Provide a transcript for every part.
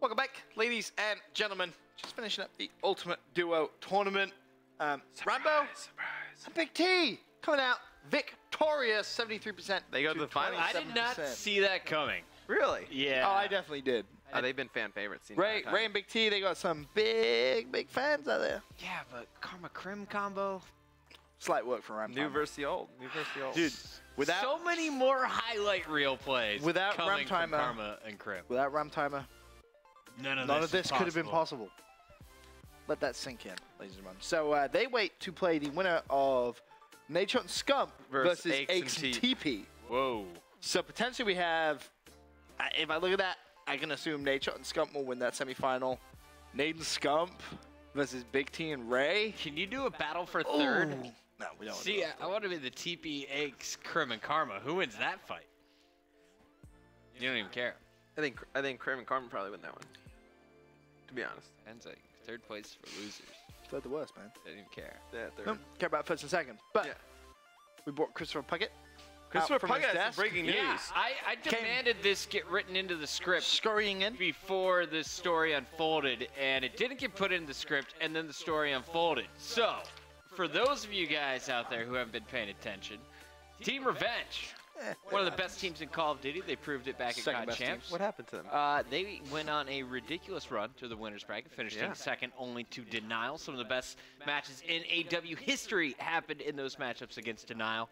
Welcome back, ladies and gentlemen. Just finishing up the Ultimate Duo tournament. Um, Rambo and Big T coming out victorious, 73%. They go to the final. I did not see that coming. Really? Yeah. Oh, I definitely did. Oh, they've been fan favorites. the Ray, entire. Ray and Big T, they got some big, big fans out there. Yeah, but Karma Krim combo. Slight work for Ram. New versus the old. New versus the old. Dude, without so many more highlight reel plays Without coming from Karma and Krim. without Ram Timer, None of none this, of this could have been possible. Let that sink in, ladies and gentlemen. So uh, they wait to play the winner of Nature and Scump Versus versus Aches and and TP. Whoa. So potentially we have, uh, if I look at that, I can assume Nature and Scump will win that semifinal. Nate and Scump versus Big T and Ray. Can you do a battle for third? Ooh. No, we don't. See, I, I want to be the TP Aches Krim and Karma. Who wins that fight? You don't even care. I think I think Krim and Karma probably win that one. To be honest. Ends like third place for losers. They're the worst, man. They don't even care. Yeah, they're. Don't care about first and second. But Yeah. we brought Christopher Puckett. Christopher out from Puckett has breaking news. Yeah, I, I demanded this get written into the script scurrying in. before the story unfolded, and it didn't get put in the script, and then the story unfolded. So, for those of you guys out there who haven't been paying attention, Team Revenge, Eh, one of the best teams in Call of Duty, they proved it back at Second COD best Champs. What happened to them? Uh, they went on a ridiculous run to the winners bracket, finishing Yeah. second only to Denial. Some of the best matches in AW history happened in those matchups against Denial.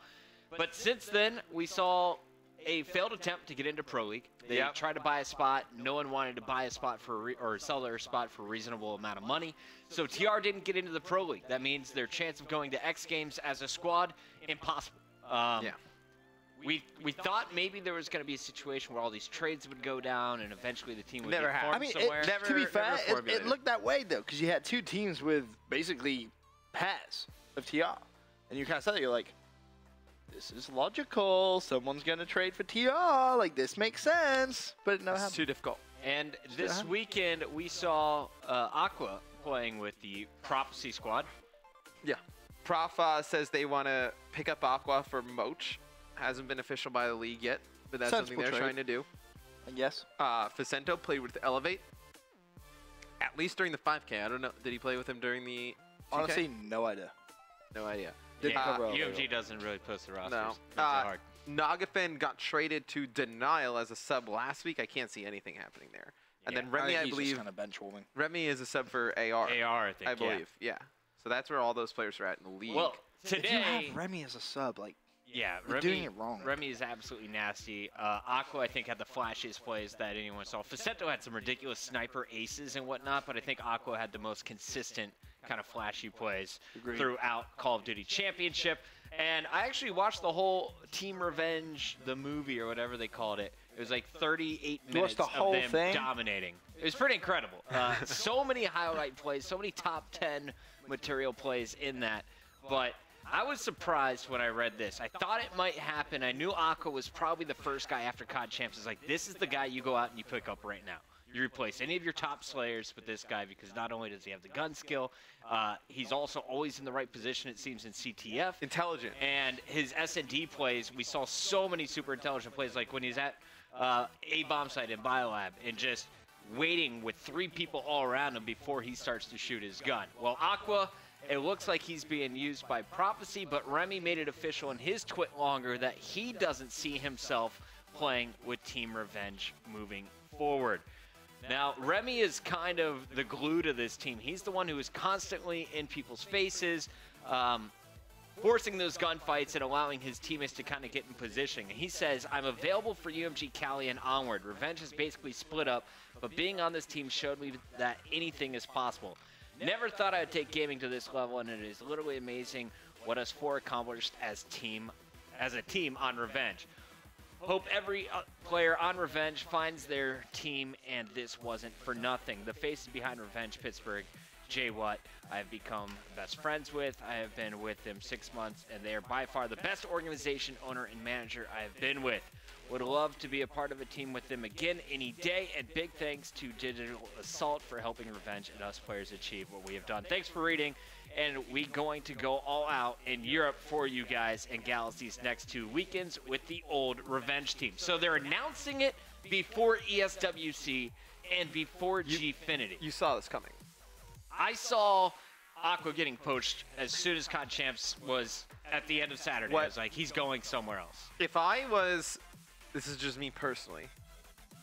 But since then, we saw a failed attempt to get into Pro League. They Yep. tried to buy a spot. No one wanted to buy a spot for a re- or sell their spot for a reasonable amount of money. So TR didn't get into the Pro League. That means their chance of going to X Games as a squad impossible. Um, yeah. we we thought maybe there was going to be a situation where all these trades would go down and eventually the team would Never get happened. formed I mean, it, never- to be never fair, it, it looked that way though, because you had two teams with basically pairs of TR, and you kind of said it. You're like, this is logical. Someone's gonna trade for TR. Like this makes sense, but it never It's happened. too difficult. and this happened. weekend we saw uh, Aqua playing with the Prophecy squad. Yeah. Prof uh, says they want to pick up Aqua for Moch. Hasn't been official by the league yet, but that's something they're trade. trying to do. I guess. Uh, Facento played with Elevate. At least during the 5K. I don't know. Did he play with him during the 2K? Honestly, no idea. no idea. Didn't Yeah, cover all UMG doesn't really post the rosters. No. It's Uh, hard. Nagafen got traded to Denial as a sub last week. I can't see anything happening there. And Yeah. then Remy, think I, he's just believe, kinda bench warming. Remy is a sub for AR. AR, I think. I believe. Yeah. So that's where all those players are at in the league. Well, If you today, have Remy as a sub, like yeah, you're Remy, doing it wrong. Remy is absolutely nasty. Uh, Aqua, I think, had the flashiest plays that anyone saw. Facento had some ridiculous sniper aces and whatnot, but I think Aqua had the most consistent kind of flashy plays Agreed. throughout Call of Duty Championship. And I actually watched the whole Team Revenge, the movie or whatever they called it. It was like 38 minutes the whole of them thing? dominating. It was pretty incredible. Uh, so many highlight plays, so many top 10 material plays in that. But I was surprised when I read this. I thought it might happen. I knew Aqua was probably the first guy after COD Champs. It's like, this is the guy you go out and you pick up right now. You replace any of your top slayers with this guy because not only does he have the gun skill, uh, he's also always in the right position, it seems, in CTF. Intelligent. And his S&D plays, we saw so many super intelligent plays, like when he's at uh, a bomb site in Biolab and just waiting with three people all around him before he starts to shoot his gun. Well, Aqua, it looks like he's being used by Prophecy, but Remy made it official in his TwitLonger that he doesn't see himself playing with Team Revenge moving forward. Now, Remy is kind of the glue to this team. He's the one who is constantly in people's faces, um, forcing those gunfights and allowing his teammates to kind of get in position. And he says, I'm available for UMG Cali and onward. Revenge is basically split up, but being on this team showed me that anything is possible. Never thought I'd take gaming to this level, and it is literally amazing what us four accomplished as team, as a team on Revenge. Hope every uh, player on Revenge finds their team, and this wasn't for nothing. The faces behind Revenge Pittsburgh, Jay Watt, I have become best friends with. I have been with them six months, and they are by far the best organization, owner, and manager I have been with. Would love to be a part of a team with them again any day, and big thanks to Digital Assault for helping Revenge and us players achieve what we have done. Thanks for reading, and we going to go all out in Europe for you guys and gals these next two weekends with the old Revenge team. So they're announcing it before ESWC and before Gfinity. You saw this coming. I saw Aqua getting poached as soon as COD Champs was at the end of Saturday. What- I was like, he's going somewhere else. If I was, this is just me personally.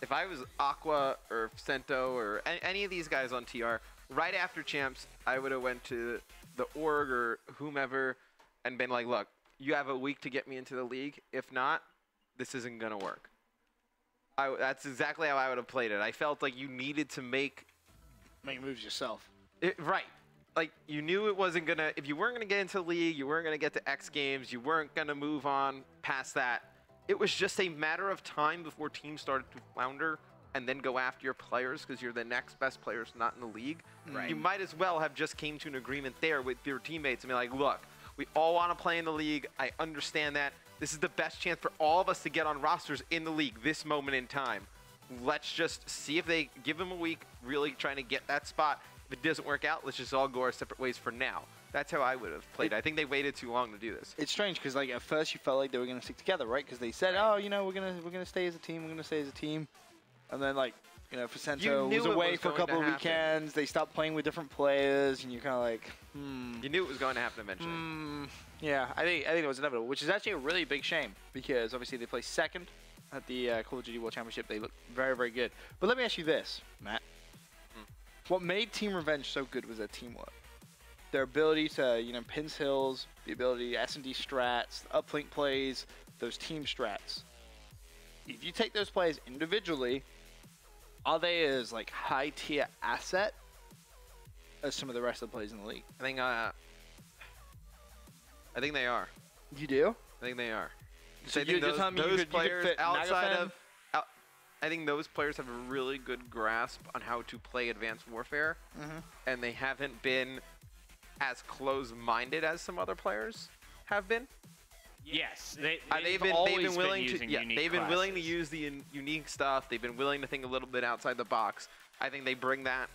If I was Aqua or Cento or any, any of these guys on TR, right after champs, I would have went to the org or whomever and been like, look, you have a week to get me into the league. If not, this isn't gonna work. I, that's exactly how I would have played it. I felt like you needed to make Make moves yourself. it, right. Like you knew it wasn't gonna. If you weren't gonna get into the league, you weren't gonna get to X Games. You weren't gonna move on past that. It was just a matter of time before teams started to flounder and then go after your players because you're the next best players not in the league. Right. You might as well have just came to an agreement there with your teammates and be like, look, we all want to play in the league. I understand that. This is the best chance for all of us to get on rosters in the league this moment in time. Let's just see if they give them a week, really trying to get that spot. If it doesn't work out, let's just all go our separate ways for now. That's how I would have played. I think they waited too long to do this. It's strange because like at first you felt like they were gonna stick together, right? Because they said, oh, you know, we're gonna we're gonna stay as a team. We're gonna stay as a team. And then like you know, Facento was away was for a couple of weekends. They stopped playing with different players, and you're kind of like, hmm. You knew it was going to happen eventually. Mm, yeah, I think I think it was inevitable, which is actually a really big shame because obviously they placed second at the uh, Call of Duty World Championship. They look very very good. But let me ask you this, Matt: What made Team Revenge so good was their teamwork. Their ability to you know pins hills, the ability S and D strats, uplink plays, those team strats. If you take those plays individually, are they as like high tier asset as some of the rest of the plays in the league? I think. Uh, I think they are. You do. I think they are. So I you're think just those, telling me you those could- players fit outside Nagafen? of, out, I think those players have a really good grasp on how to play Advanced Warfare, Mm-hmm. and they haven't been as close-minded as some other players have been. Yes, they, Uh, they've, they've been always they've been willing using to yeah they've been willing to use the un- unique stuff. They've been willing to think a little bit outside the box. I think they bring that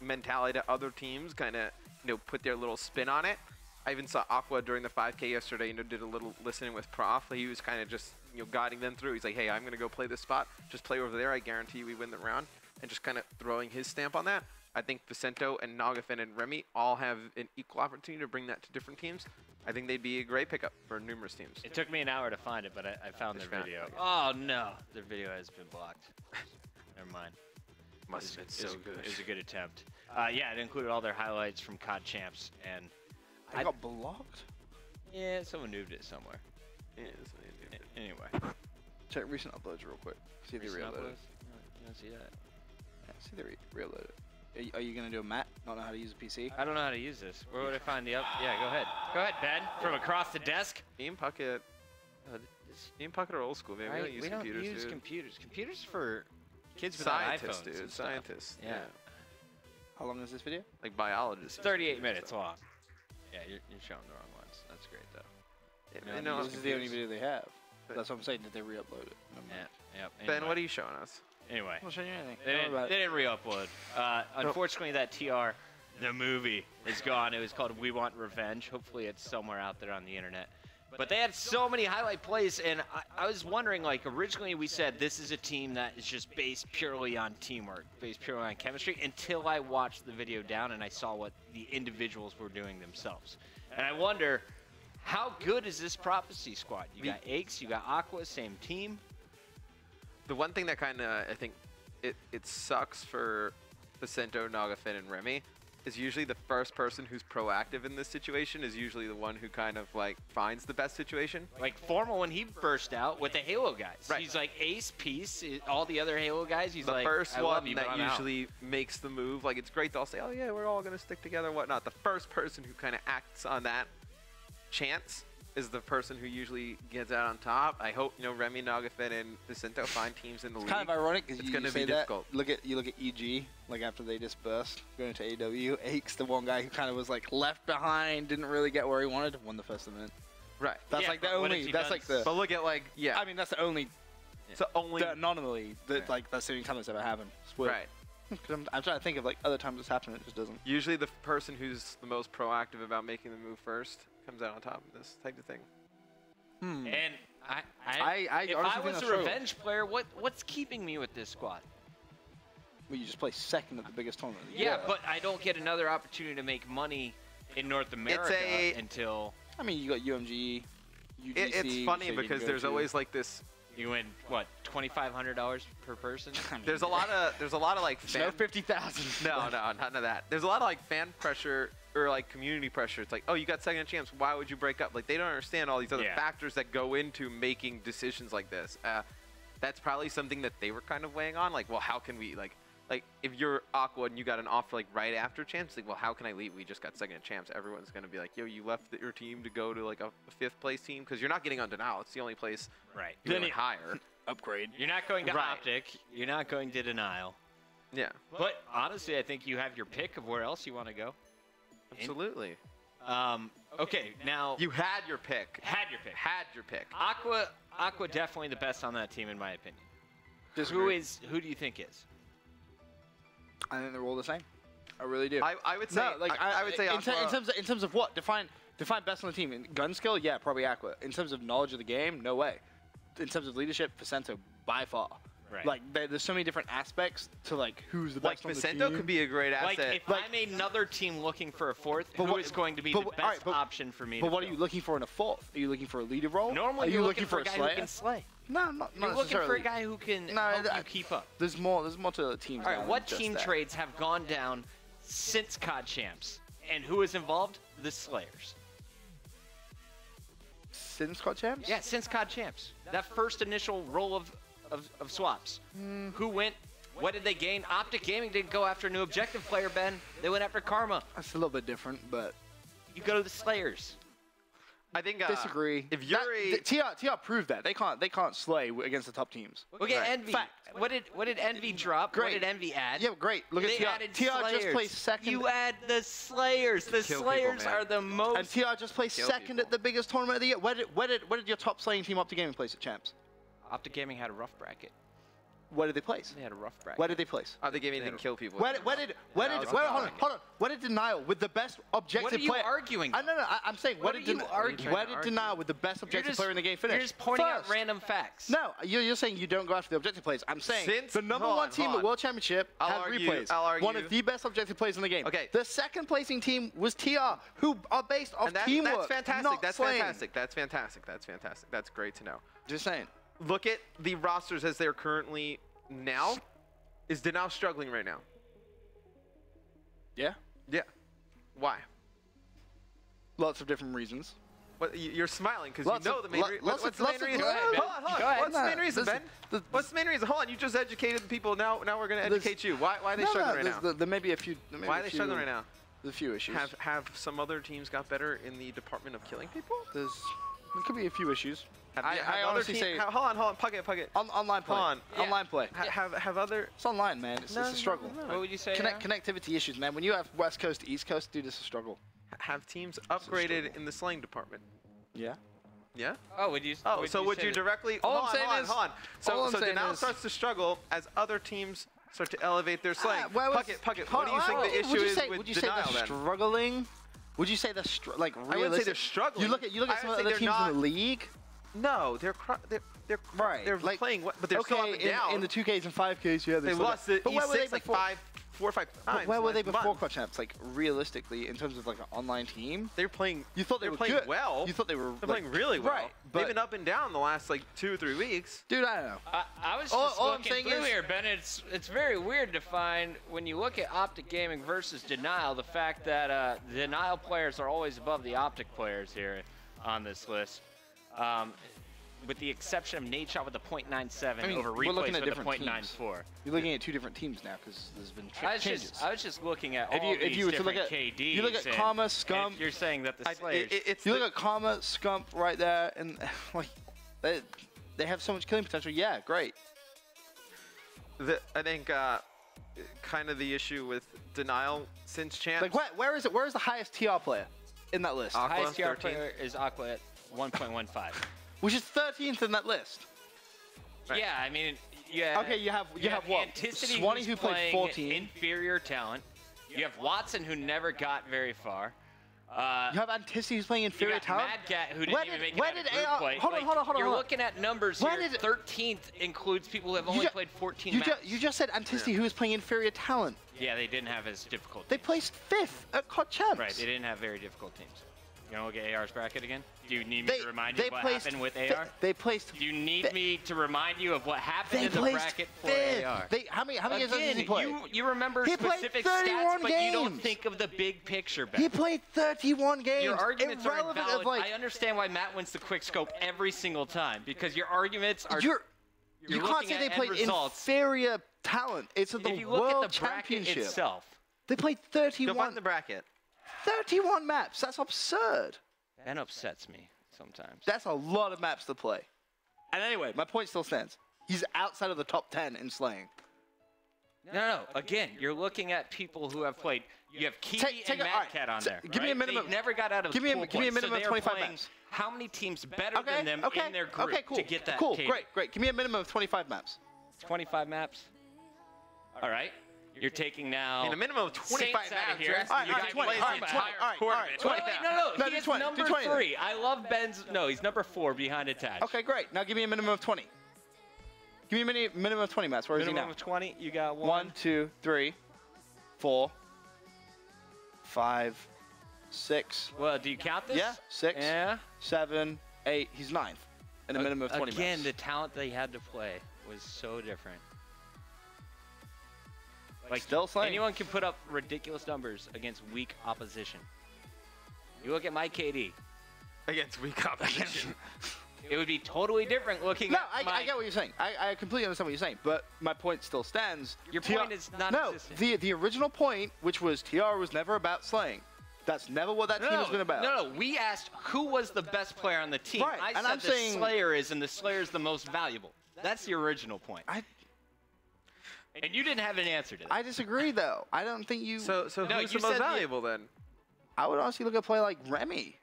mentality to other teams, kind of you know put their little spin on it. I even saw Aqua during the 5K yesterday. You know, did a little listening with Prof. He was kind of just you know guiding them through. He's like, hey, I'm gonna go play this spot. Just play over there. I guarantee you we win the round. And just kind of throwing his stamp on that. I think Facento and Nagafen and Remy all have an equal opportunity to bring that to different teams. I think they'd be a great pickup for numerous teams. It took me an hour to find it, but I, I found their found video. okay. Oh no, their video has been blocked. Never mind. Must It was- it was a- It was a good attempt. Uh, yeah, it included all their highlights from COD champs, and I I- got blocked. yeah, someone moved it somewhere. Yeah, so they do. Anyway, Check recent uploads real quick. See if they recent reloaded. uploads? You don't see that? Yeah, see if they re- reloaded. Are you, are you gonna do a Matt? Not know how to use a PC? I don't know how to use this. Where would I find the up? Yeah, go ahead. Go ahead, Ben. From across the desk. Me and Puckett, uh, Oh, this- me and Puckett are old school, man. We don't use we don't computers, use dude. computers. Computers for kids without Scientists, iPhones dude. and. Scientists. Yeah. Yeah. How long is this video? Like biologists. 38 minutes long. Yeah, you're, you're showing the wrong ones. That's great though. Yeah, Yeah, they know this us is the only video they have. But- That's what I'm saying. Did they re-upload it? Never Yeah. mind. Yep. Ben, what are you showing us? Anyway. Not showing you anything. They didn't, they didn't re-upload. Uh, unfortunately, that TR, the movie, is gone. It was called We Want Revenge. Hopefully, it's somewhere out there on the internet. But they had so many highlight plays, and I, I was wondering, like, originally we said this is a team that is just based purely on teamwork, based purely on chemistry, until I watched the video down and I saw what the individuals were doing themselves. And I wonder, how good is this Prophecy squad? You got Aches, you got Aqua, same team. The one thing that kind of I think it it sucks for Facento, Nagafen, and Remy is usually the first person who's proactive in this situation is usually the one who kind of like finds the best situation. Like Formal when he burst out with the Halo guys. Right. He's like ace piece. Eh, all the other Halo guys, he's the like first one you, that I'm out." usually makes the move. Like it's great. They'll say, "Oh yeah, we're all gonna stick together," and whatnot. The first person who kind of acts on that chance is the person who usually gets out on top. I hope you know Remy, Nagafen, and Facento find teams in the It's league. kind of ironic because It's gonna be say that. difficult. Look at you look at EG. Like after they just burst going to AW, Aches, the one guy who kind of was like left behind, didn't really get where he wanted, won the first event. right. That's Yeah, like the but what has only. That's done like the. But look at like yeah. I mean, that's the only. it's the only The anomaly that Right. like that's the only time that's ever happened. It's weird. right. 'Cause I'm, I'm trying to think of like other times it's happened. It just doesn't. Usually the person who's the most proactive about making the move first comes out on top of this type of thing. Hmm. And I, I, I- I if I was that's a true. revenge player, what what's keeping me with this squad? Well, you just play second at the biggest tournament. of the Yeah, but I don't get another opportunity to make money in North America a- until I mean, you got UMG, UGC. It, it's funny so because there's to- always like this. You win what twenty five hundred dollars per person. I mean, There's a lot of there's a lot of like There's no fifty thousand. no no none of that. There's a lot of like fan pressure or like community pressure. It's like oh you got second chance. Why would you break up? Like they don't understand all these other Yeah. factors that go into making decisions like this. Uh, that's probably something that they were kind of weighing on. Like well how can we like like if you're Aqua and you got an offer like right after champs, like well how can I leave? We just got second at champs. Everyone's gonna be like yo you left your team to go to like a, a fifth place team because you're not getting on denial. It's the only place Right. you're Then going it- higher. upgrade. You're not going to Right. Optic. You're not going to Denial. Yeah, But honestly, I think you have your pick of where else you want to go. absolutely. Um, okay, now You had your pick. had your pick. Had your pick. Aqua, Aqua, definitely the best on that team in my opinion. Who Disagree. is? Who do you think is? I think they're all the same. I really do. I, I would say. no, like I, I would say. in, ter- in terms of, in terms of what define define best on the team. In gun skill, yeah, probably Aqua. In terms of knowledge of the game, no way. In terms of leadership, Facento by far. Right. Like there, there's so many different aspects to like who's the best on the Facento could be a great Like, asset. if Like- I'm another team looking for a fourth, But who what- is going to be but the best alright, but- option for me? But to what are you looking for in a fourth? Are you looking for a leader role? Normally, are you you're looking, for a guy slayer? who can slay. No, not, not You're looking for a guy who can No, help that- you keep up. There's more. There's more to the team. All right, what team that. trades have gone down since COD champs, and who is involved? The Slayers. since COD champs? Yeah, since COD champs. That first initial roll of of, of swaps. Hmm. Who went? What did they gain? Optic Gaming didn't go after a new objective player, Ben. They went after Karma. That's a little bit different, but You go to the Slayers. I think. Uh, disagree. If you're That- a, the- TR, TR proved that they can't they can't slay against the top teams. Look at Right. Envy. Fact. What did what did Envy drop? Great. What did Envy add? Yeah, great. Look they at TR. added TR just Slayers. placed second. You add the Slayers. The Kill Slayers man. are the most. and TR just placed Kill second people. at the biggest tournament of the year. Where did where did where did your top slaying team Optic Gaming place at champs? Optic Gaming had a rough bracket. Where did they place? They had a rough bracket. Where did they place? uh, the gaming didn't kill people. Where, did- where did where Yeah, did where, what hold on hold on where did denial with the best objective What are you player? arguing? I, no no I, I'm saying What where are did you Den- arguing? where did Argue. denial with the best objective just- player in the game finish? You're just pointing First. out random facts. No, you're, you're saying you don't go after the objective players. I'm saying Since- the number hold one team hold at. World Championship I'll has argue- replays. I'll argue. One of the best objective players in the game. Okay. The second placing team was TR, who are based off and that, teamwork. that's fantastic. not That's slaying. fantastic. That's fantastic. That's fantastic. That's great to know. Just saying. Look at the rosters as they're currently now. Is Denial struggling right now? Yeah. Yeah. Why? Lots of different reasons. What, you're smiling because you know of- the main lo- reason. what's of- the main lots of- reason? Ahead, hold Ben. on, hold on. Ahead. What's the main reason, this- Ben? the- What's the main reason? Hold on, you just educated the people. Now, now we're gonna There's- educate you. Why, why are they no, struggling no, right there's- now? There may be a few. There may Why are they few, struggling right now? There's a few issues. Have have some other teams got better in the department of killing people? There's there could be a few issues. Have, I, have I other honestly team- say ha- hold on, hold on, Puckett, pug it. on, online play. Hold on. Yeah. Online play. Ha- have have other It's online, man. It's, it's a struggle. What would you say? Connect, connectivity issues, man. When you have West Coast to East Coast, dude, it's a struggle. have teams upgraded in the slaying department? Yeah. Yeah. Oh, would you? Oh, so would say you directly? All I'm hold on, saying hold on, is- hold on. all So I'm so saying Denial is- starts to struggle as other teams start to elevate their slaying. Uh, where was- Puckett, puck it. What do you think the issue is say, with Would you say they're struggling? Would you say they're str- like I wouldn't say they're struggling. You look at you look at some of the they're teams in the league. No, they're cr- they're they're cr- Right, They're like- playing, what, but they're still up okay, and in, down. in the two Ks and five Ks, yeah, they, they still lost got- the But where were they E6 like before? five, four or five But times. where were they before month. COD Champs? Like realistically, in terms of like an online team, They're playing. you thought they they're were playing good. well. You thought they were They're like, playing really well. Right, They've been up and down the last like two or three weeks. dude, I don't know. I, I was All- just all I'm looking saying through is- here, Ben. It's it's very weird to find when you look at Optic Gaming versus Denial, the fact that uh, Denial players are always above the Optic players here on this list. Um, with the exception of Nadeshot with a .97 I mean, over we're replays looking at with a different teams. .94. You're looking at two different teams now because there's been ch- I was changes. just I was just looking at If all you- if these you were to look different at- KDs. you look at and- Karma, and Scum- You're saying that the I, Slayers. it, it- it's you the- look at Karma, Scump right there, and like they, they have so much killing potential. Yeah, great. the, I think uh, kind of the issue with denial since champs. Like where, where is it? Where is the highest TR player in that list? Aqua, highest TR 13th. player is Aqua at 1.15. Which is 13th in that list. Right. Yeah, I mean, yeah. Okay, you have you, have, what? Anticity Swanee who played 14. Inferior talent. You have Watson who never got very far. Uh, You have Antici who's playing you inferior talent. Mad Cat who didn't Where even did- make it out of did AR play. hold on, Like, hold on, hold on, You're hold on. looking at numbers Where here. did- 13th includes people who have only played 14 You, ju- you just said Antici who was playing inferior talent. yeah, they didn't have as difficult. They placed fifth at COD Champs. Right, they didn't have very difficult teams. You gonna look at AR's bracket again? Do you need me They, to remind you of what placed happened with fi- AR? They placed. Do you need fi- me to remind you of what happened They in the placed bracket for fifth. AR? They, how many? How many games did he play? you, you remember He specific 31 stats, but you don't think of the big picture, Ben. He played 31 games. Your arguments are invalid. like I understand why Matt wins the quick scope every single time because your arguments are. you're. you're You can't say they end played results. inferior talent. It's at the if you look World at the bracket Championship. itself, They played Go 31, find the bracket. 31 maps. That's absurd. that upsets me sometimes. That's a lot of maps to play. And anyway, my point still stands. He's outside of the top 10 in slaying. No, no. no. Again, you're looking at people who have played. You have Kiwi Take- take and Mad alright, Cat on so there. give me a minimum- They never got out of give me a- give me a minimum so of 25 maps. How many teams better Okay, than them okay, in their group okay, cool, to get that? cool, KD? great, great. Give me a minimum of 25 maps. 25 maps. All right. You're taking now. I mean, a minimum of 25 Saints outta maps. here. Alright, you alright, guys 20, plays alright, 20, all right, all right, Wait, 20 wait, no, no. No, he is 20, number 20 three. I love Ben's. No, he's number four behind attached. Okay, great. Now give me a minimum of 20. Give me a mini, minimum of 20 maps. Where is Minimum he of 20. You got one. One, two, three, four, five, six, Well, do you count this? Yeah, six. Yeah. seven, eight. He's ninth. And a minimum of 20 Again, maps. the talent they had to play was so different. Like Still slaying. anyone can put up ridiculous numbers against weak opposition. You look at my KD. Against weak opposition. It would be totally different looking No, at I, my, I get what you're saying. I, I completely understand what you're saying. But my point still stands. Your TR point is not No, the the original point, which was TR was never about slaying. That's never what that no, team no, has been about. No, no, we asked who was the best player on the team. Right, I and said I'm the saying- Slayer is, and the Slayer is the most valuable. That's the original point. I And you didn't have an answer to that. I disagree though. I don't think you. So, so No, who's you the most said the- valuable then? I would honestly look at a play like Remy.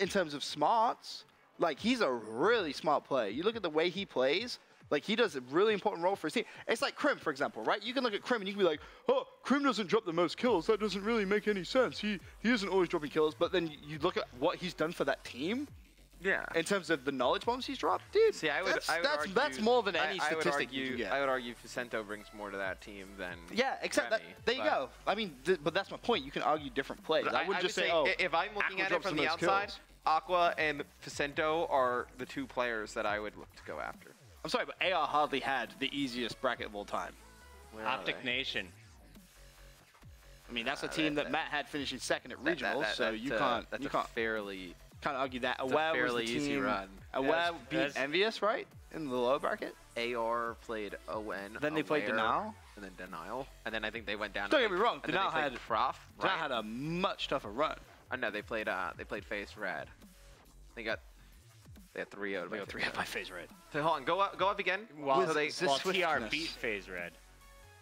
In terms of smarts, like he's a really smart player. You look at the way he plays. Like he does a really important role for his team. It's like Krim, for example, right? You can look at Krim and you can be like, "Oh, Krim doesn't drop the most kills. That doesn't really make any sense. He he isn't always dropping kills." But then you look at what he's done for that team Yeah. in terms of the knowledge bombs he's dropped, dude. See, I would, that's, I would that's, argue, that's more than I- any I, would statistic argue, you get. I would argue Facento brings more to that team than yeah, except that there you go. I mean, th- but that's my point. You can argue different plays. But I wouldn't just would say, say, "Oh, if I'm looking Aqua at it from the the outside, kills. Aqua and Facento are the two players that I would look to go after. I'm sorry, but AR hardly had the easiest bracket of all time. Where Optic? Nation. I mean, that's a Uh, team that- that, Matt had finishing second at That- regionals, that- that- so you a- can't That's you a can't fairly. Can't argue that. a Aware was fairly the easy team. run. Aware That's- beat that's- Envious, right, in the low bracket. AR played ON. Then they played Aware, Denial. And then Denial. And then I think they went down. Don't to, get me wrong, and Denial had- Prof. That Right? had a much tougher run. Oh, no, they played. Uh, they played FaZe Red. They got. They had three out. They got three up by FaZe Red. So hold on, go up, go up again. While, so they, This while TR beat FaZe Red.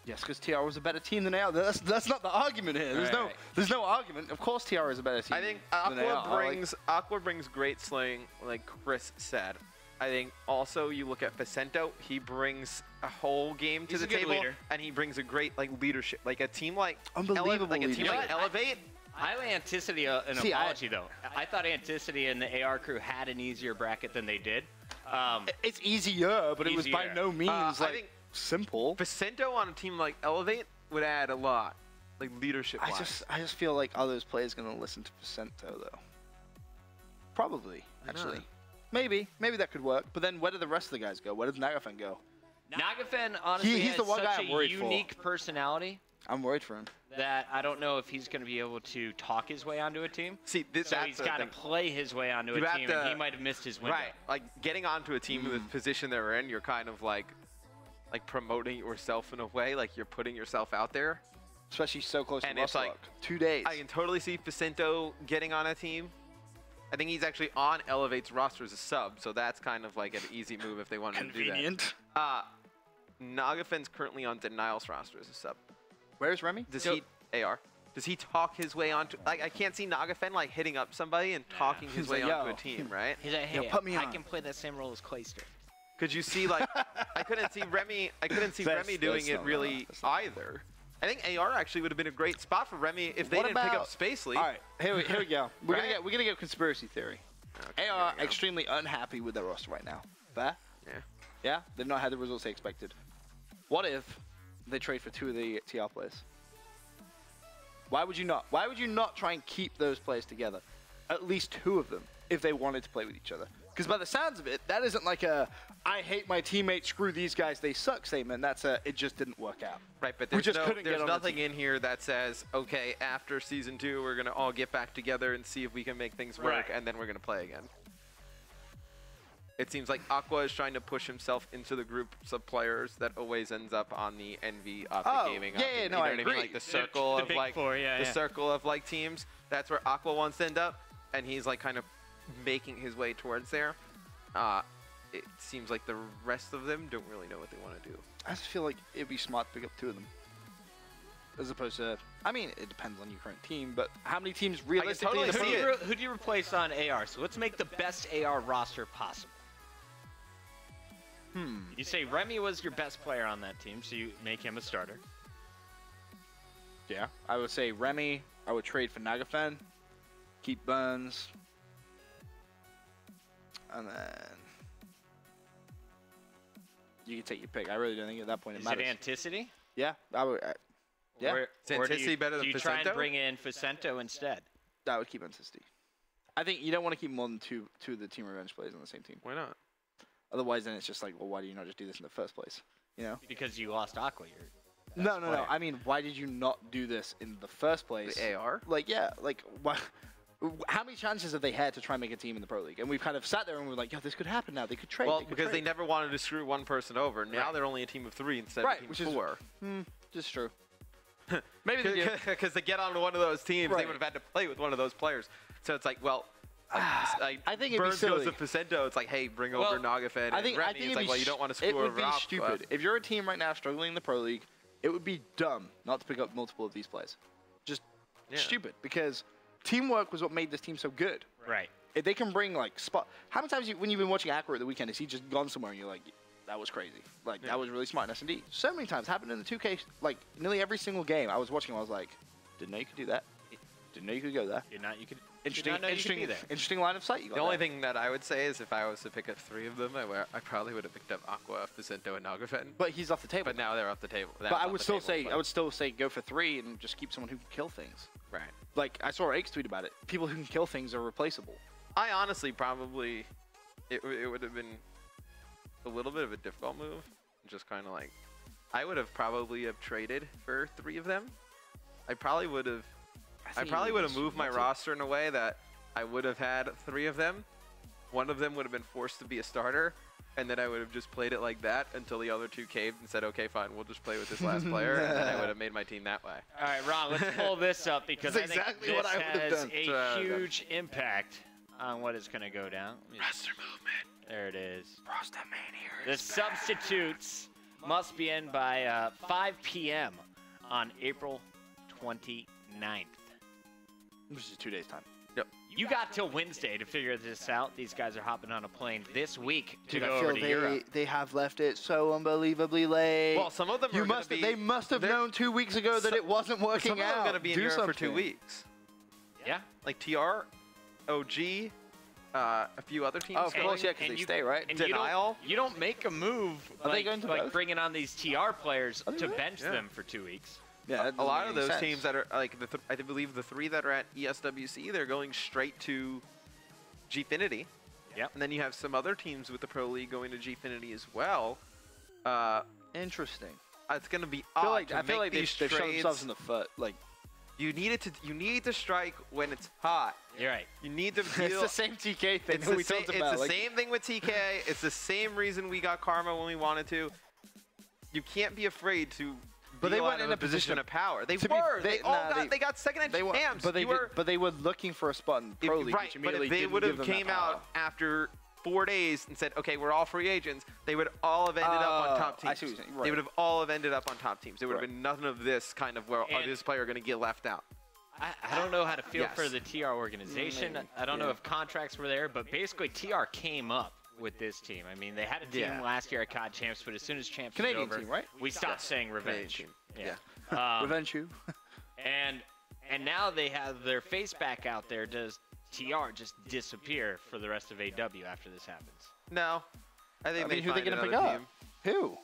Yes, because TR was a better team than AR. That's that's not the argument here. There's Right, no right. there's no argument. Of course, TR is a better team. I think than AR. Aqua Like, brings Aqua brings great slaying, like Chris said. I think also you look at Facento. he brings a whole game to He's the table, leader. and he brings a great like leadership. Like a team like Unbelievable like a team leadership. like You? Elevate. I owe Anticity a- an See, I- apology, though. I thought Anticity and the AR crew had an easier bracket than they did. Um, it's easier, but it was by no means Uh, I like think- simple. Facento on a team like Elevate would add a lot, like leadership. I just I just feel like are those players gonna listen to Facento though? Probably, actually. not? Maybe, maybe that could work. But then where do the rest of the guys go? Where does Nagafen go? Nagafen honestly he's has the one such guy I'm a worried for. unique personality I'm worried for him. that I don't know if he's going to be able to talk his way onto a team. see this. So that's he's the got to play his way onto You a have team, and he might have missed his window. Right, like getting onto a team in the Mm. position they're in, you're kind of like, like promoting yourself in a way, like you're putting yourself out there. Especially so close And to it's Russell. like- Two days. I can totally see Facento getting on a team. I think he's actually on Elevate's roster as a sub, so that's kind of like an easy move if they wanted to do Convenient. that. Uh, Nagafen's currently on Denial's roster as a sub. Where's Remy? Does So- he AR? Does he talk his way onto like I can't see Nagafen like hitting up somebody and talking his He's way like, onto a team, right? He's like, Yo, hey, put me I on." can play that same role as Clayster. Could you see like I couldn't see Remy I couldn't see That's- Remy doing it really. Either. I think AR actually would have been a great spot for Remy if they What didn't pick up about- Spacely. All right, here we, here we go. We're Right? gonna get we're gonna get conspiracy theory. Okay, AR extremely unhappy with their roster right now. Fair? Yeah. Yeah, they've not had the results they expected. What if they trade for two of the TR players? Why would you not? Why would you not try and keep those players together? At least two of them, if they wanted to play with each other. Because by the sounds of it, that isn't like a "I hate my teammates, screw these guys, they suck" statement. That's a "it just didn't work out." Right, but We there's, just no, couldn't there's on the nothing team. in here that says, okay, after season two, we're going to all get back together and see if we can make things work, Right. and then we're going to play again. It seems like Aqua is trying to push himself into the groups of players that always ends up on the Envy of the Oh, gaming. yeah, yeah, the- you no, know I what mean? agree. Like the The- circle the of big like four, yeah, the yeah. circle of like teams. That's where Aqua wants to end up, and he's like kind of making his way towards there. Uh, it seems like the rest of them don't really know what they want to do. I just feel like it'd be smart to pick up two of them. As opposed to, I mean, it depends on your current team, but how many teams realistically totally Who do, see you pro- it. who do you replace on AR? So let's make the best AR roster possible. Hmm. You say Remy was your best player on that team, so you make him a starter. Yeah. I would say Remy. I would trade for Nagafen. Keep Burns. And then you can take your pick. I really don't think at that point it Is matters. it Anticity? yeah, I would. I, yeah, Or, Is or do you, better than do you try and bring in Facento instead? I would keep Anticity. I think you don't want to keep more than two two of the team revenge players on the same team. Why not? Otherwise, then it's just like, well, why do you not just do this in the first place? You know? Because you lost Aqua. You're No, no, no. I mean, why did you not do this in the first place? The AR? Like, yeah, like, why? How many chances have they had to try and make a team in the pro league? And we've kind of sat there and we're like, yeah, this could happen now. They could trade. Well, they could because they never wanted to screw one person over. Now Right. they're only a team of three instead Right, of a team which of is- Hmm, just true. Maybe. Because to get onto one of those teams, they would have had to play with one of those players. So it's like, well, like, like I think it'd be Burns silly. goes to Facento. It's like, hey, bring Well, over Nagafen I and think. I think it's like, be well, you don't want to It would over be stupid if you're a team right now struggling in the pro league. It would be dumb not to pick up multiple of these players. Just Yeah. stupid because teamwork was what made this team so good. right. If they can bring like spot. How many times you, when you've been watching Accurate the weekend, has he just gone somewhere and you're like, that was crazy. Like Yeah. that was really smart in S&D. So many times happened in the 2K. Like nearly every single game I was watching, I was like, didn't know you could do that. Didn't know you could go there. You're not. You could. Interesting, not know you could interesting, be there. interesting line of sight. You got The only there. thing that I would say is if I was to pick up three of them, I, wa- I probably would have picked up Aqua, Facento, and Nagafen. But he's off the table. But now they're off the table. But I would still say I would still say go for three and just keep someone who can kill things. Right. Like I saw Aches tweet about it. People who can kill things are replaceable. I honestly probably, it, it would have been a little bit of a difficult move. Just kind of like, I would have probably have traded for three of them. I probably would have, I, think probably would have moved my roster in a way that I would have had three of them. One of them would have been forced to be a starter, and then I would have just played it like that until the other two caved and said, okay, fine, we'll just play with this last player, and then I would have made my team that way. All right, Ron, let's pull this up because That's I think exactly this what I would have has done. a That's what I would've done. huge impact on what is going to go down. Let me just- movement. There it is. Roster man here. The substitutes must be in by uh, 5 p.m. on April 29th. Which is two days time. You got till Wednesday to figure this out. These guys are hopping on a plane this week to Dude, go I over to they, Europe. they have left it so unbelievably late. Well, some of them you are must be, they must have known two weeks ago that some- it wasn't working Some of them are going to be in Do Europe for two weeks. Yeah. Like TR, OG, uh, a few other teams. Oh, of going. course, yeah, because they you- stay, right? And you Denial? don't, you don't make a move Are they like, going to like both? bringing on these TR players to bench Yeah. them for two weeks. Yeah, that a lot of those any teams that are like the th- I believe the three that are at ESWC, they're going straight to Gfinity. Yeah. And then you have some other teams with the Pro League going to Gfinity as well. Uh, Interesting. it's going to be I odd feel like, to I feel make like they've, these they've shot trades. themselves in the foot. Like you need it to you need to strike when it's hot. You're right. You need to it's the same TK thing It's, that the, we sa- talked it's the like, same thing with TK. it's the same reason we got Karma when we wanted to. You can't be afraid to. But they out weren't in a position- of power. They to be- were. they- They, all nah, got. they- They, got second edge they were, champs. but they You did- were, but they were looking for a spot in if- pro league, right, which but if they would have came out after four days and said, "Okay, we're all free agents," they would all have ended up on Oh, top teams. I see what you're saying. They would have all have ended up on top teams. There would have Right. been nothing of this kind of where oh, And- this player going to get left out. I, I don't know how to feel Yes. for the TR organization. Maybe, I don't know if contracts were there, but basically TR came up with this team. I mean, they had a team Yeah. last year at COD Champs, but as soon as Champs Canadian was over, team, right? we stopped Yes. saying revenge. team. Yeah. Yeah. Um, Revenge you. and and now they have their face back out there. Does TR just disappear for the rest of AW after this happens? No. I think I they mean, who they gonna pick up? team. Who?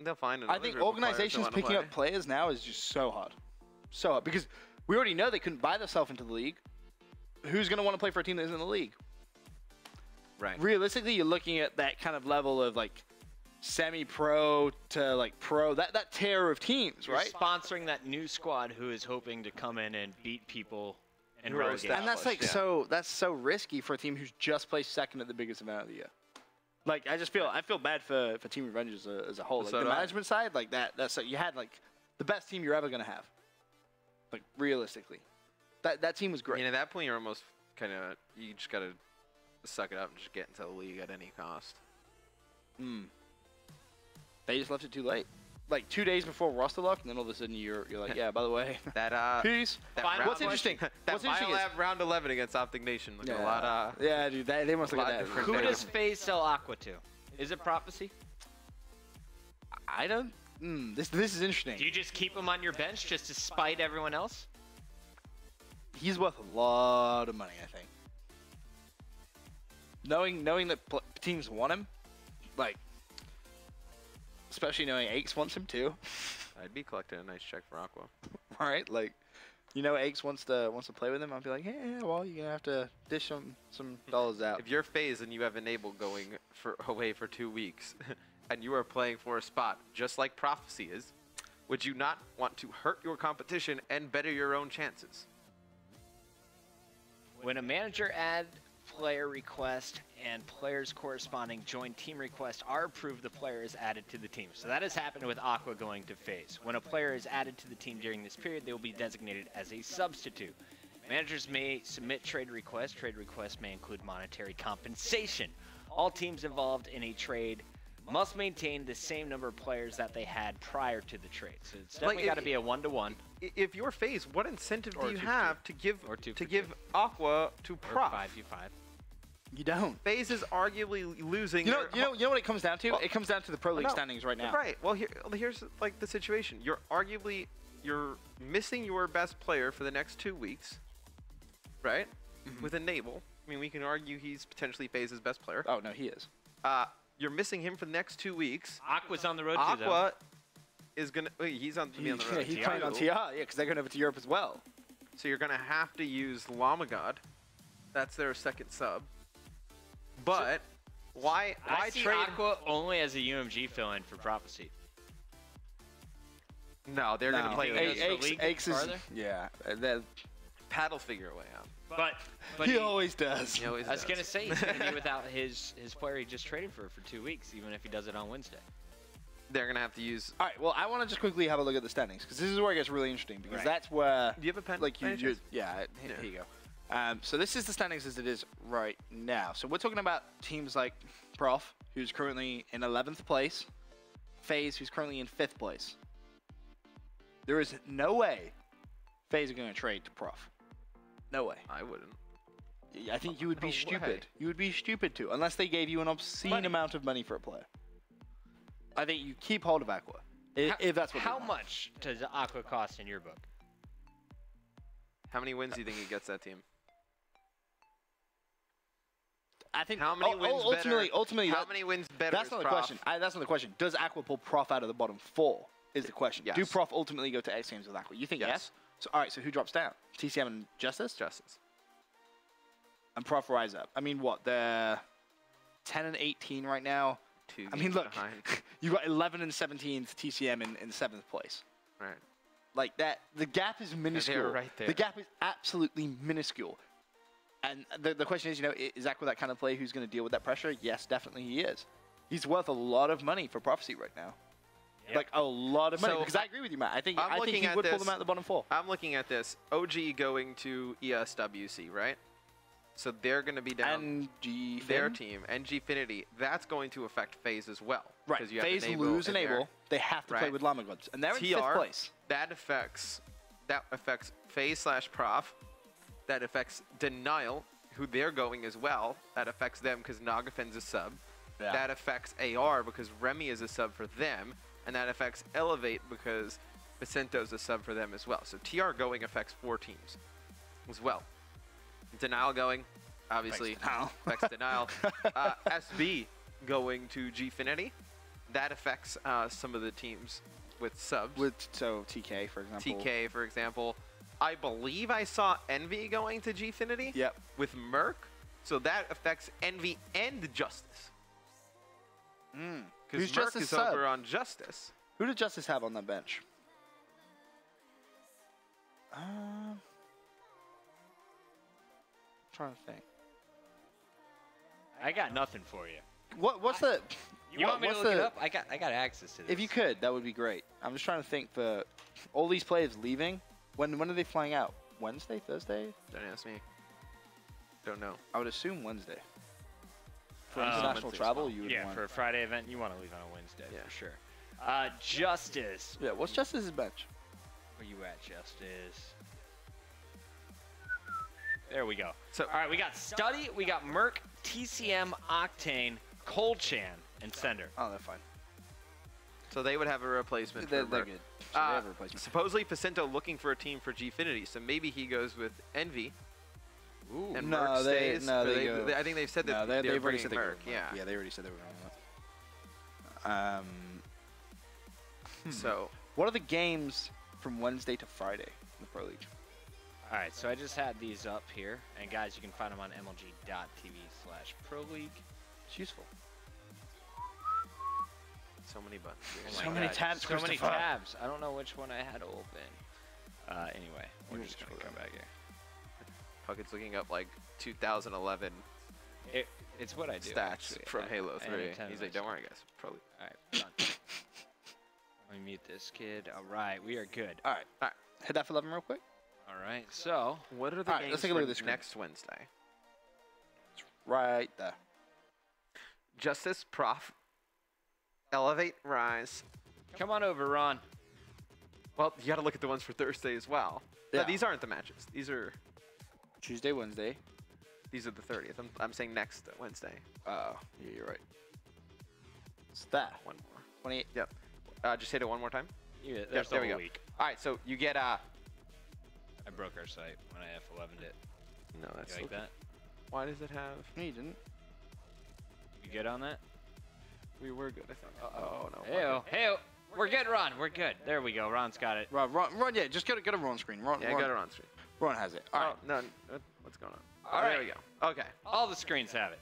They'll find another I think group of players that organizations picking play. up players now is just so hard. So hard. Because we already know they couldn't buy themselves into the league. Who's going to want to play for a team that isn't in the league? Right. Realistically, you're looking at that kind of level of like semi-pro to like pro. That that tier of teams, You're right? Sponsoring that new squad who is hoping to come in and beat people and Who are relegate. And that's like yeah. so that's so risky for a team who's just placed second at the biggest event of the year. Like I just feel I feel bad for, for Team Revenge as a, as a whole. Like So the do I. management side, like that that's you had like the best team you're ever gonna have. Like realistically, that that team was I great. mean, at that point, you're almost kind of you just gotta suck it up and just get into the league at any cost. Mm. They just left it too late. Like two days before roster lock, and then all of a sudden you're you're like, yeah, by the way, That uh, peace. that round- What's interesting? that What's interesting is, Biolab round 11 against Optic Nation. Look at a lot of yeah, dude, they, they must a look lot at that. different Who there. does FaZe sell Aqua to? Is it Prophecy? I don't. Mm, this this is interesting. Do you just keep him on your bench just to spite everyone else? he's worth a lot of money, I think. Knowing knowing that pl- teams want him, like, especially knowing Aches wants him too, I'd be collecting a nice check for Aqua. right? Like, you know, Aches wants to wants to play with him. I'll be like, yeah, well, you're gonna have to dish some some dollars out. If you're FaZe and you have Enable going for away for two weeks, and you are playing for a spot just like Prophecy is, would you not want to hurt your competition and better your own chances? When a manager add player request and players corresponding joint team request are approved, the player is added to the team. So that has happened with Aqua going to FaZe. When a player is added to the team during this period, they will be designated as a substitute. Managers may submit trade requests. Trade requests may include monetary compensation. All teams involved in a trade must maintain the same number of players that they had prior to the trade. So it's definitely Like, got to be a one-to-one If you're FaZe, what incentive Or do you two have to give Or two to give two. Aqua to or five v five. You don't. FaZe is arguably losing. You know, their you know, you know what it comes down to? Well, it comes down to the pro league no, standings right now. Right. Well, here, here's like the situation. You're arguably you're missing your best player for the next two weeks, right? Mm-hmm. With Enable, I mean, we can argue he's potentially FaZe's best player. Oh no, he is. Uh, you're missing him for the next two weeks. Aqua's on the road too, though. Aqua is gonna. Wait, he's on, to be on the yeah, road. he's playing on TR, yeah, because they're going over to Europe as well. So you're gonna have to use Lamagod. That's their second sub. But why why I see trade? Aqua only as a UMG fill-in for Prophecy. No, they're No. gonna play Hey, with hey, Aches, league Aches is, yeah. that- paddle figure a way out. But, but he always does. He always I was does. gonna say he's gonna be without his his player he just traded for for two weeks, even if he does it on Wednesday. They're gonna have to use. All right. Well, I want to just quickly have a look at the standings because this is where it gets really interesting because Right. that's where Do you have a pen? like you, by any you yeah, here, Yeah. here you go. Um, so this is the standings as it is right now. So we're talking about teams like Prof, who's currently in 11th place, FaZe, who's currently in 5th place. There is no way FaZe are going to trade to Prof. No way. I wouldn't. I think you would be No way. stupid. You would be stupid to, unless they gave you an obscene But- amount of money for a player. I think you keep hold of Aqua, i- How- if that's what. How much does Aqua cost in your book? How many wins do you think he gets that team? I think How many wins ultimately, better? ultimately, How that- many wins better? That's not the Prof? question. I, that's not the question. Does Aqua pull Prof out of the bottom four? Is the question. Do Prof ultimately go to X Games with Aqua? You think yes? Yes. So all right. So who drops down? TCM and Justice, Justice. and Prof rise up. I mean, what they're 10 and 18 right now. Two. I mean, look, you got 11 and 17 to TCM in, in seventh place. right. Like that, the gap is minuscule. right there. The gap is absolutely minuscule. And the, the question is, you know, is Aqua that kind of player who's going to deal with that pressure? Yes, definitely he is. He's worth a lot of money for Prophecy right now. Yep. Like a lot of money. So, because I agree with you, Matt. I think I'm I think he at would pull this- them out of the bottom four. I'm looking at this. OG going to ESWC, right? So they're going to be down. And G their team, NG Finity, that's going to affect FaZe as well. Right. you have FaZe Enable lose there. enable. They have to play with Llama Gods. And they're in fifth place. That affects that affects FaZe slash Prof. That affects Denial who they're going as well. That affects them because Nagafen's a sub. Yeah. That affects AR because Remy is a sub for them, and that affects Elevate because Facento's a sub for them as well. So TR going affects four teams as well. Denial going, obviously, Denial. affects Denial. uh, SB going to Gfinity, that affects uh, some of the teams with subs. With so TK for example. TK, for example. I believe I saw Envy going to Gfinity Yep. with Merc, so that affects Envy and Justice. Mm. Because Who's Merc Justice is sub? over on Justice. Who did Justice have on the bench? Um, trying to think. I got nothing for you. What what's the? You what- want me to what's look it up? I got I got access to this. If you could, that would be great. I'm just trying to think. The all these players leaving. When when are they flying out? Wednesday, Thursday? Don't ask me. Don't know. I would assume Wednesday. For Um, international Wednesday's travel, fine. you would yeah, want. for a Friday event, you want to leave on a Wednesday Yeah. for sure. Uh, Justice. yeah. What's Justice's bench? Where you at, Justice? There we go. So- all right, we got Study, we got Merc, TCM, Octane, Cold Chan, and Sender. Oh, they're fine. So they would have a replacement They're, for they're good. So they Uh, a replacement. supposedly Facento looking for a team for Gfinity, so maybe he goes with Envy Ooh. and No, Merc they- stays. no, or they go- I think they've said that no, they, they're they've already said they were Merc. going Yeah. with- yeah, they already said they were going with. Um, hmm. So what are the games from Wednesday to Friday in the Pro League? All right, so I just had these up here, and guys, you can find them on mlg.tv slash pro league. It's useful. So many buttons. Oh So my many tabs, So many tabs. I don't know which one I had open. Uh, anyway, we're just gonna come back here. Puckett's looking up like 2011 It, it's what I do. stats actually. from I- Halo I 3. He's like, don't worry, guys. Probably. All right, done. Let me mute this kid. All right, we are good. All right. All right. Hit that for 11 real quick. All right, so What are the games let's take a look at screen. next Wednesday? Right there. Justice, Prof, Elevate, Rise. come on over, Ron. Well, you got to look at the ones for Thursday as well. No, Yeah. these aren't the matches. These are Tuesday, Wednesday. these are the 30th. I'm, I'm saying next Wednesday. Oh, yeah, you're right. It's that. One more. 28. Yep. Uh, just hit it one more time. Yeah, there's there the we whole go. week. All right, so you get uh. I broke our site when I F11'd it. No, You that's like okay. that? Why does it have? No, you didn't. You good on that? We were good, I think. Oh no. Heyo, heyo. We're good, Ron. We're good. There we go. Ron's got it. Ron, Ron, Ron, yeah, just get, to, go to Ron's screen. Ron, Yeah, Ron, got it on stream. Ron has it. All right. Oh, no, what's going on? All oh, There right. we go. Okay. All the screens have it.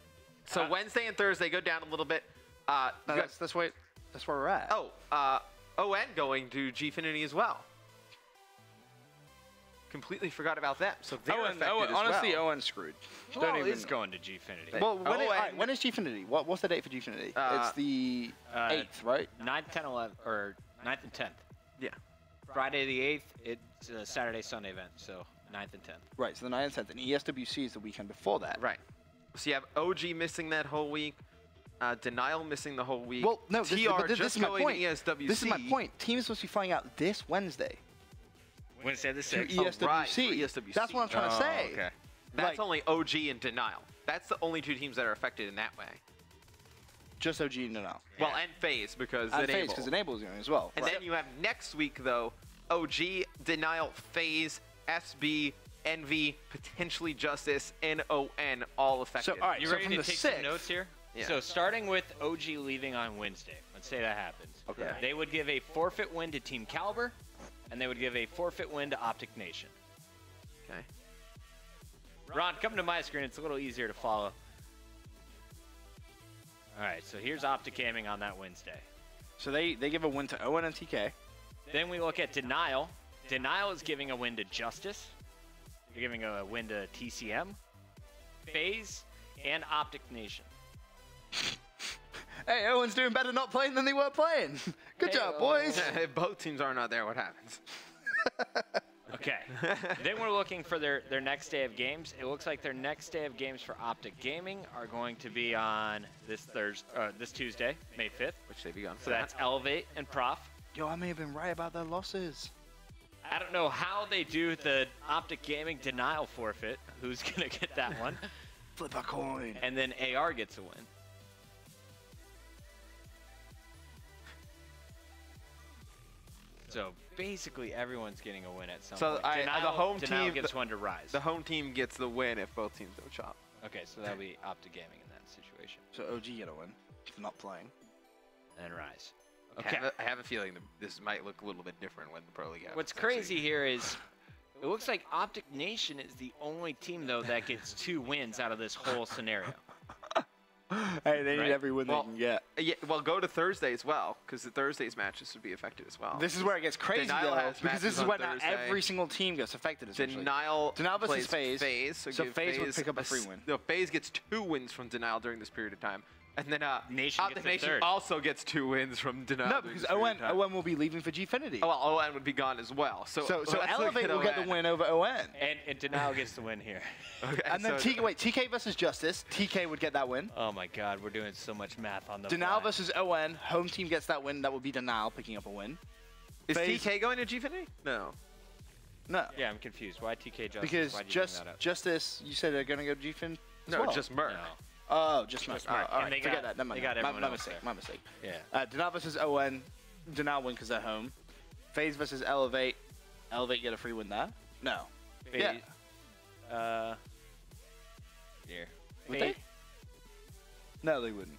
So Uh, Wednesday and Thursday go down a little bit. Uh, No, you got- that's, that's, where, that's where we're at. oh, uh, ON going to Gfinity as well. Completely forgot about them. So they're Owen, affected Owen, as honestly, well. Owen's screwed. Who Don't even- is going to Gfinity? Well, when, Owen- is, all right, when is Gfinity? What, what's the date for Gfinity? Uh, it's the Uh, 8th, right? 9th, 10th, 11th, or 9th and 10th. Yeah. Friday the 8th, it's a Saturday, Sunday event, so 9th and 10th. Right, so the 9th and 10th. And E ESWC is the weekend before that. Right. So you have OG missing that whole week. Uh, Denial missing the whole week. Well, no, this, TR but this, just this is my going point. ESWC. This is my point. Team is supposed to be flying out this Wednesday Wednesday the to 6th. Oh, ESWC. right, for ESWC. That's what I'm trying to Oh, say. okay. That's like- only OG and Denial. That's the only two teams that are affected in that way. Just OG and no. Well, and FaZe because And Enable. because Enable's going as well. and Right. then you have next week though, OG, Denial, FaZe, SB, Envy, potentially Justice, NON, all affected. So, all right, You so ready from to the take 6th, some notes here? Yeah. So starting with OG leaving on Wednesday. Let's say that happens. Okay. They would give a forfeit win to Team Kaliber, and they would give a forfeit win to Optic Nation. Okay. Ron, come to my screen. It's a little easier to follow. All right, so here's Optic Gaming on that Wednesday. So they, they give a win to Owen and TK. Then we look at Denial. Denial is giving a win to Justice. They're giving a win to TCM, FaZe, and Optic Nation. Hey, Owen's doing better not playing than they were playing. Good Hey, job, boys. if both teams are not there, what happens? Okay. then we're looking for their, their next day of games. It looks like their next day of games for Optic Gaming are going to be on this Thursday, uh, this Tuesday, May 5th. Which they've begun. So that's Elevate and Prof. Yo, I may have been right about their losses. I don't know how they do the Optic Gaming denial forfeit. Who's gonna get that one? Flip a coin. and then AR gets a win. So basically, everyone's getting a win at some So point. I- the home Denial team- gets the- one to rise. The home team gets the win if both teams don't chop. okay, so that'll be Optic Gaming in that situation, So OG get a win for not playing. and rise. I Okay. have, a, I have a feeling that this might look a little bit different when the Pro League happens What's next week. crazy here is it looks like Optic Nation is the only team though that gets two wins out of this whole scenario. Hey, they Right. need every win Well- they can get. Yeah, well, go to Thursday as well, because the Thursday's matches would be affected as well. This is where it gets crazy Denial though, because this is when every single team gets affected. Essentially. Denial, Denial plays. FaZe, so, So FaZe would pick up a free win. No, FaZe gets two wins from Denial during this period of time. And then uh, Nation Optic gets a Nation third. also gets two wins from Denial. No, because this period ON, time. ON will be leaving for Gfinity. Oh, well, ON would be gone as well. So, so so let's Elevate at will get the win over ON. And, and Denial gets the win here. Okay, And then so- TK, wait, TK versus Justice. TK would get that win. Oh my God, we're doing so much math on the Denial fly. versus ON. Home team gets that win. That would be Denial picking up a win. Is FaZe- TK going to Gfinity? No. No, Yeah, I'm confused. Why TK Justice? because Why'd you just bring that up? Justice. You said they're gonna go Gfin. as No, well. just Merc. No. Oh, just Merc. Just Oh, Merc. all And they forget got- that. Never they mind. got my, everyone my mistake. there. My mistake. Yeah. Uh, Denial versus ON. Denial win because they're home. FaZe versus Elevate. Elevate get a free win there. No. Yeah. Uh. Here. Would Fa- they? No, they wouldn't.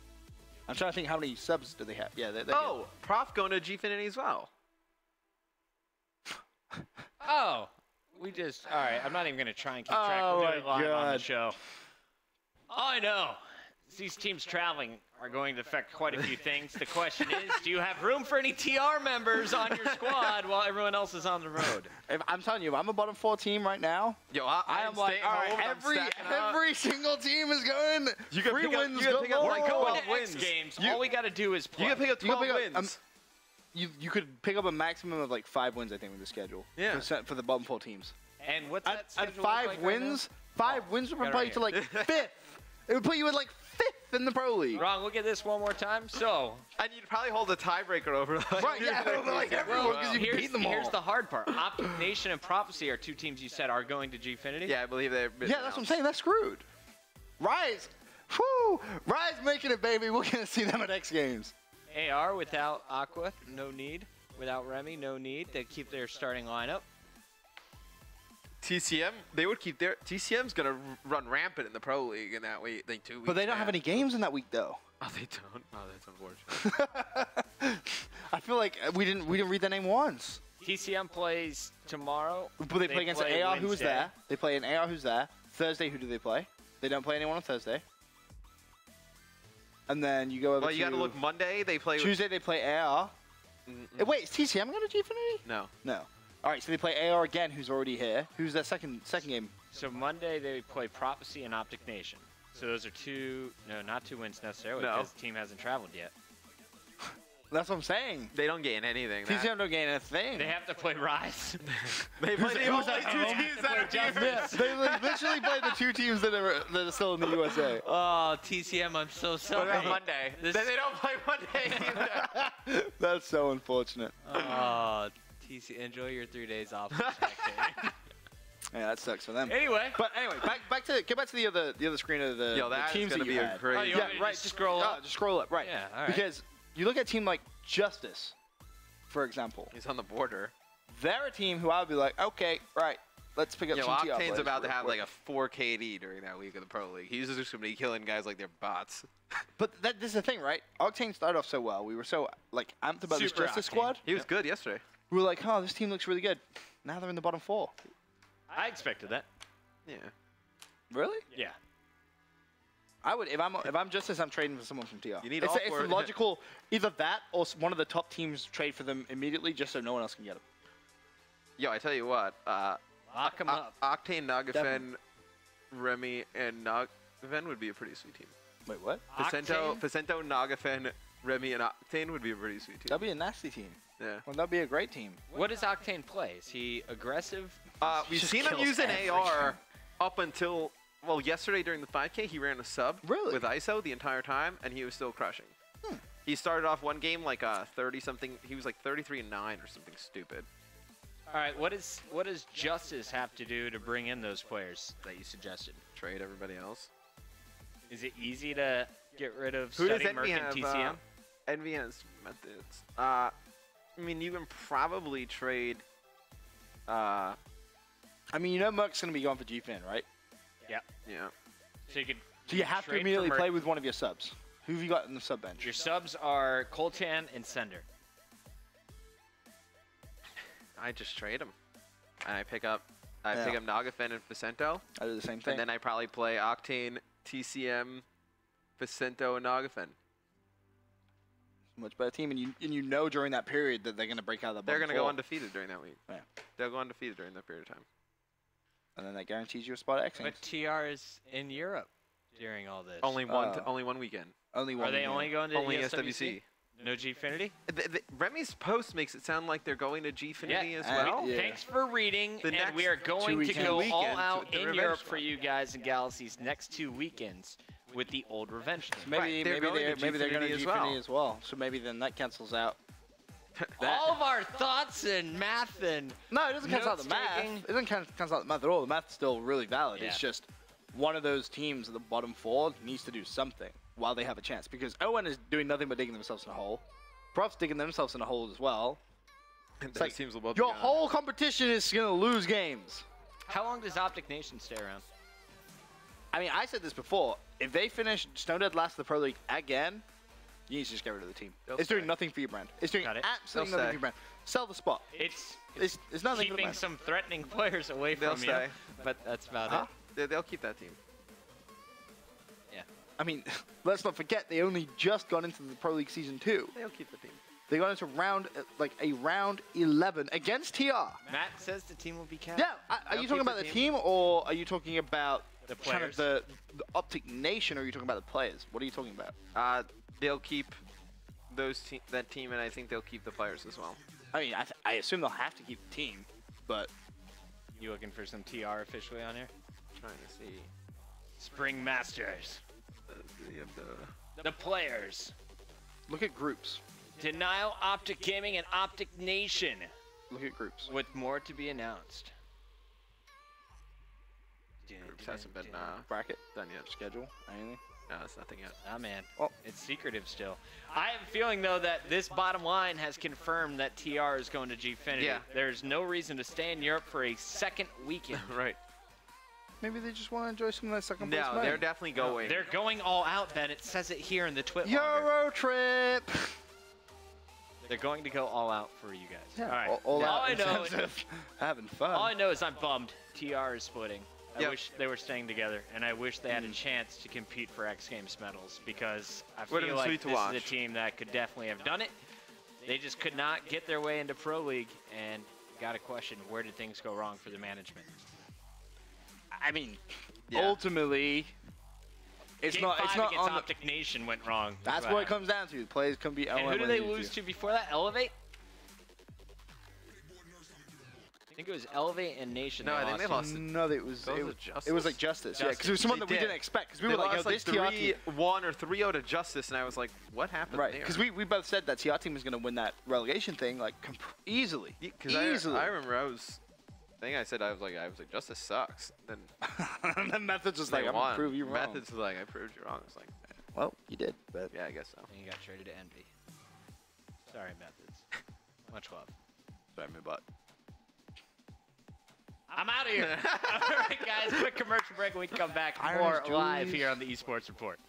I'm trying to think how many subs do they have. Yeah, they, they Oh, Prof going to Gfinity as well. Oh, we just. All right, I'm not even gonna try and keep track. Oh We'll do it my live on the God. show. All I know these teams traveling are going to affect quite a few things. The question is, do you have room for any TR members on your squad while everyone else is on the road? If, I'm telling you, I'm a bottom four team right now, Yo, I, I I'm like, staying all right, home, I'm every every single team is going. You can Three pick up- wins, you can pick up, Lord. like, We're going Twelve to X wins. games. You- All we got to do is play. You can pick up You 12 pick up, um, wins. You you could pick up a maximum of like five wins, I think, with the schedule. Yeah. For, for the bottom four teams. and what's And, that and schedule look five like right now? wins, five wins would got it probably right to like fifth. It would put you at like fifth in the pro league. Wrong. Look at this one more time. So, and you'd probably hold a tiebreaker over. Like, Right, yeah, over, like, everyone, 'cause you here's, beat them all. here's the hard part. Optic Nation and Prophecy are two teams you said are going to Gfinity. Yeah, I believe they're. Yeah, that's what I'm saying. That's screwed. Rise, whoo, Rise making it, baby. We're gonna see them at X Games. AR without Aqua, no need. Without Remy, no need. They keep their starting lineup. TCM, they would keep their TCM's gonna run rampant in the pro league in that week. They two. But they don't have any games in that week, though. Oh, they don't. Oh, that's unfortunate. I feel like we didn't we didn't read the name once. TCM plays tomorrow. But they, They play against play AR, who was Wednesday. there. They play an AR, who's there. Thursday, who do they play? They don't play anyone on Thursday. And then you go over well, you got to look Monday. They play. Tuesday. They play AR. Mm, Eh, Wait, is TCM going to Gfinity? No. No. All right, so they play AR again, who's already here. Who's their second second game? So Monday they play Prophecy and Optic Nation. So those are two, no, not two wins necessarily No. because the team hasn't traveled yet. That's what I'm saying. They don't gain anything. that- TCM don't gain a thing. They have to play Rise. They play the only at two home? teams that are They here. they literally play the two teams that are that are still in the USA. oh, TCM, I'm so What sorry. about Monday? This- Then they don't play Monday either. That's so unfortunate. Oh, TC, enjoy your three days off. Yeah, that sucks for them. anyway. But anyway, back back to get back to the other the other screen of the, Yo, the that is teams gonna that you be a had. great- Oh, yeah, want me to right. just scroll oh, up? just scroll up, right? Yeah, all right. Because you look at a team like Justice, for example. He's on the border. They're a team who I would be like, okay, right, let's pick up Yo, some TR Octane's players about to have quick. like a 4 KD during that week of the Pro League. He's just gonna be killing guys like they're bots. But that, this is the thing, right? Octane started off so well. We were so like amped about this Super Justice Octane. squad. He was good yesterday. We were like, oh, this team looks really good. Now they're in the bottom four. I expected that. Yeah. Really? Yeah. I would if I'm if I'm Justice, I'm trading for someone from TR. You need it's, all it's logical either that or one of the top teams trade for them immediately, just so no one else can get them. Yo, I tell you what. Uh, Lock him O- up. Octane, Nagafen, Definitely. Remy, and Nagafen would be a pretty sweet team. Wait, what? Facento, Octane? Facento, Nagafen, Remy, and Octane would be a pretty sweet team. That'd be a nasty team. Yeah. Well, that'd be a great team. What does Octane play? Is he aggressive? Uh, we've seen him kills use an everything. AR up until well yesterday during the 5K. He ran a sub Really? with ISO the entire time, and he was still crushing. Hmm. He started off one game like uh 30 something. He was like 33 and nine or something stupid. All right, what is what does Justice have to do to bring in those players that you suggested? Trade everybody else. Is it easy to get rid of Who does Study Merc Envy and? TCM? Uh, Envy has Methodz. Uh, I mean, you can probably trade. Uh, I mean, you know Merc's going to be going for GFIN, right? yeah. yeah. So you could. So you have to immediately play with one of your subs. Who have you got in the sub bench? Your subs are Coltan and Sender. I just trade them. And I pick up. I pick up Nagafen and Facento, I do the same thing. and then I probably play Octane, TCM, Facento, and Nagafen. Much better team, and you and you know during that period that they're going to break out of the They're gonna go undefeated during that week. Yeah. They'll go undefeated during that period of time. and then that guarantees you a spot at X But TR is in Europe during all this. Only one. t- Uh, only one weekend. Only one. Are they game. only going to Only the SWC. No Gfinity? The, the, Remy's post makes it sound like they're going to Gfinity Yeah. as Uh, well. yeah. Thanks for reading, The and we are going to go all out in Europe for you guys and Galaxy's next two weekends with the old Revenge team. Maybe Right, they're maybe going they're to maybe they're going to Gfinity as well. as well. So maybe then that cancels out. that- All of our thoughts and math and No, it doesn't cancel out the math. taking. It doesn't cancel out the math at all. The math's still really valid. It's just one of those teams at the bottom four needs to do something while they have a chance. Because Owen is doing nothing but digging themselves in a hole. Prof's digging themselves in a hole as well. It's like, teams will Your whole competition is going to lose games. how long does Optic Nation stay around? I mean, I said this before. If they finish Snow Dead last of the Pro League again, you need to just get rid of the team. They'll it's doing nothing for your brand. It's doing it. absolutely They'll nothing stay. for your brand. Sell the spot. It's, It's, it's nothing keeping brand. some threatening players away They'll from you, but that's about Huh? They, they'll keep that team. Yeah. I mean, let's not forget they only just got into the Pro League season two. They'll keep the team. They got into round like a round 11 against TR. Matt says the team will be capped. Yeah, I- are They'll you talking about the the team. team or are you talking about The kind of players. the, the Optic Nation or are you talking about the players? What are you talking about? Uh, they'll keep those te- that team, and I think they'll keep the players as well. I mean, I, th- I assume they'll have to keep the team, but You looking for some TR officially on here? trying to see. Spring Masters. You have the- The players. look at groups. Denial Optic Gaming and Optic Nation. Look at groups. With more to be announced. Groups hasn't been uh, Bracket, done yet. schedule, anything. No, it's nothing yet. Ah, man. Well- it's secretive still. I have a feeling, though, that this bottom line has confirmed that TR is going to Gfinity. Yeah. There's no reason to stay in Europe for a second weekend. right. Maybe they just want to enjoy some of that second place No, money. they're definitely going. They're going all out, Ben. It says it here in the TwitLonger. Euro trip. They're going to go all out for you guys. all right. All, all All out I know terms of having fun. All I know is I'm bummed. TR is splitting. I Yep. wish they were staying together, and I wish they had Mm. a chance to compete for X Games medals because I Would've feel like sweet to this is a team that could definitely have done it. They just could not get their way into Pro League, and got a question where did things go wrong for the management? I mean, Yeah. ultimately, it's Game not. five It's not against on. The, Nation went wrong. that's Wow. what it comes down to. The Players can be. And who do they lose to before that? Elevate. Think it was Elevate and Nation. No, I think they to. lost. No, it was. It, was- Justice. it was like justice. Yeah, because it was someone They that we did. didn't expect. Because we They were like, yo, lost like this TR team. three one or three three zero to Justice, and I was like, what happened Right, there? because we, we both said that TR team was going to win that relegation thing like comp- easily. Because easily. I, I remember I was. I think I said I was like I was like Justice sucks. Then and then Method's was they like, I'm going to prove you wrong. Methodz was like I proved you wrong. It's like Well, you did, but yeah, I guess so. And you got traded to Envy. Sorry, Methodz. Much love. sorry, my butt. I'm out of here. All right, guys. Quick commercial break. and We come back more live here on the Esports Report.